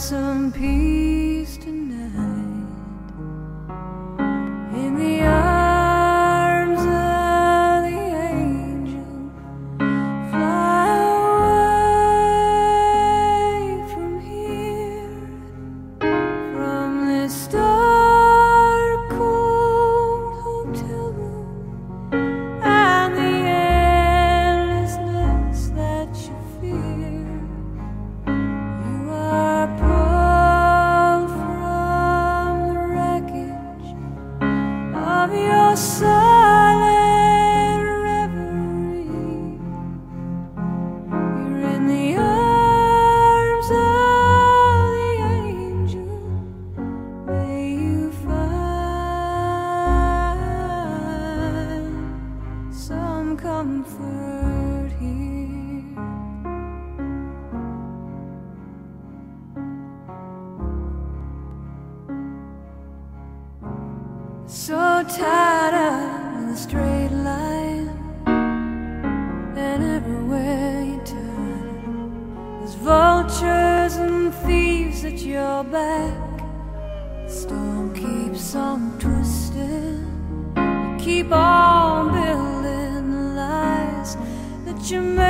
Some peace tonight. Tired of the straight line, and everywhere you turn, there's vultures and thieves at your back. The storm keeps on twisting. You keep on building the lies that you make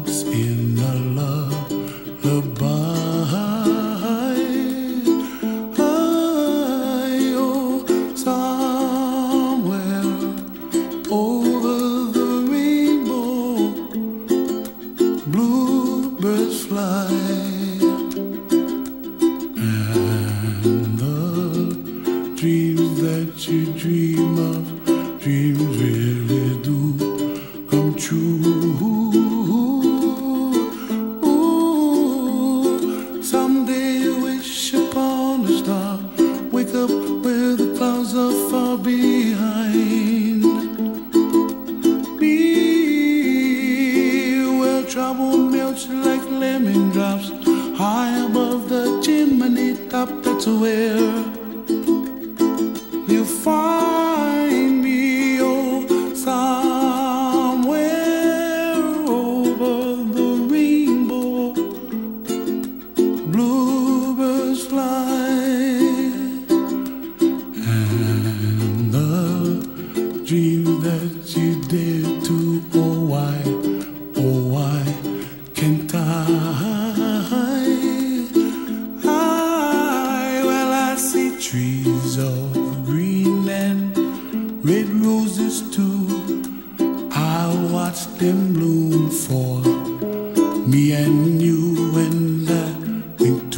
house in a lullaby. I, oh, somewhere over the rainbow, bluebirds fly. And the dreams that you where the clouds are far behind me, where trouble melts like lemon drops high above the chimney top. That's where.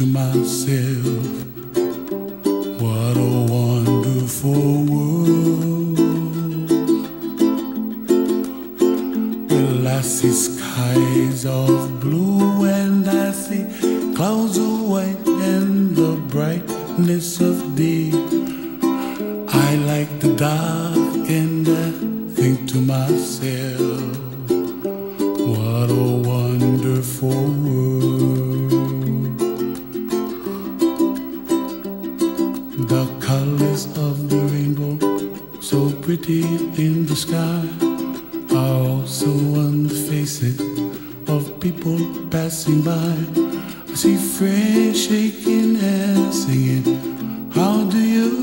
to myself, what a wonderful world. Well, I see skies of blue and I see clouds of white and the brightness of day. I like the dark and I think to myself. beauty in the sky. I also on the faces of people passing by. I see friends shaking hands, singing, How do you?